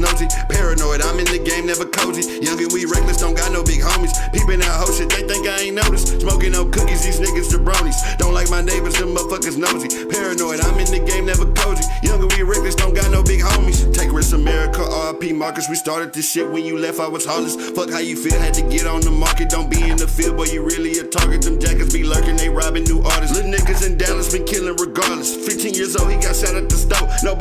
nosy. Paranoid, I'm in the game, never cozy. Young and we reckless, don't got no big homies. Peeping out whole shit, they think I ain't noticed. Smoking no cookies, these niggas jabronies. Don't like my neighbors, them motherfuckers nosy. Paranoid, I'm in the game, never cozy. Young and we reckless, don't got no big homies. Take risks, America, RP Marcus. We started this shit when you left, I was heartless. Fuck how you feel, had to get on the market. Don't be in the field, boy, you really a target. Them jackets be lurking, they robbing new artists. Little niggas in Dallas been killing regardless. 15 years old, he got shot at the stove. Nobody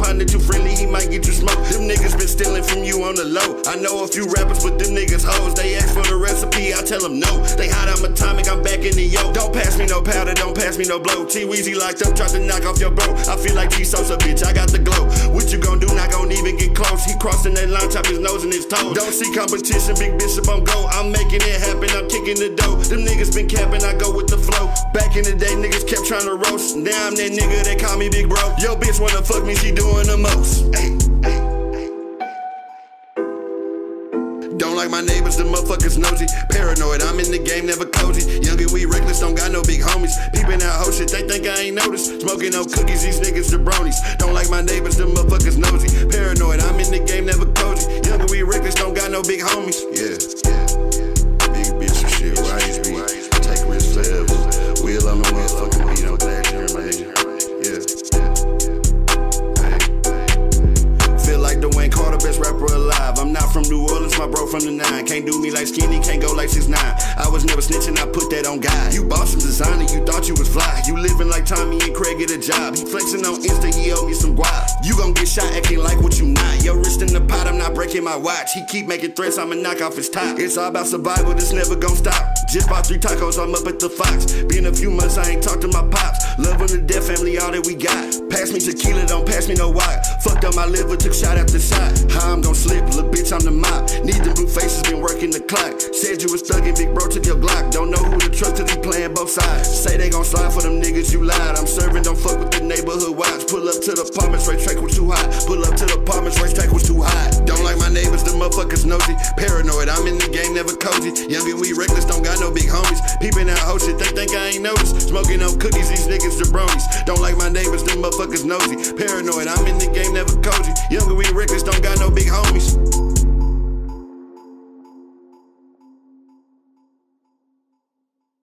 partner too friendly, he might get you smoked. Them niggas been stealing from you on the low. I know a few rappers, but them niggas hoes. They ask for the recipe, I tell them no. They hot, I'm atomic, I'm back in the yo. Don't pass me no powder, don't pass me no blow. T Weezy locked up, tried to knock off your bro. I feel like G Sosa, bitch, I crossing that line, chop his nose and his toes. Don't see competition, big bishop, I'm go. I'm making it happen, I'm kicking the dough. Them niggas been capping, I go with the flow. Back in the day, niggas kept trying to roast. Now I'm that nigga that call me big bro. Yo, bitch wanna fuck me, she doing the most. Ay, like my neighbors, the motherfuckers nosy. Paranoid, I'm in the game, never cozy. Young and we reckless, don't got no big homies. Peeping out whole shit, they think I ain't noticed. Smoking no cookies, these niggas jabronies. Don't like my neighbors, the motherfuckers nosy. Paranoid, I'm in the game, never cozy. Young and we reckless, don't got no big homies. Yeah, yeah. From the nine. Can't do me like skinny, can't go like six nine. I was never snitching, I put that on God. You bought some designer, you thought you was fly. You living like Tommy and Craig get a job. He flexing on Insta, he owe me some guap. You gon' get shot acting like what breaking my watch. He keep making threats, I'ma knock off his top. It's all about survival, this never gon' stop. Just bought three tacos, I'm up at the Fox. Been a few months, I ain't talked to my pops. Love the death family, all that we got. Pass me tequila, don't pass me no wine. Fucked up my liver, took shot after shot. How I'm gon' slip, little bitch, I'm the mop. Need the blue faces, been working the clock. Said you was thugging, big bro, took your Glock. Don't know who to trust till he playing both sides. Say they gon' slide for them niggas, you lied. I'm serving, don't fuck with the neighborhood watch. Pull up to the apartments, race track was too hot. Pull up cozy. Young and we reckless, don't got no big homies. Peeping out whole shit, they think I ain't noticed. Smoking on cookies, these niggas jabronies. Don't like my neighbors, them motherfuckers nosy. Paranoid, I'm in the game, never cozy. Young and we reckless, don't got no big homies.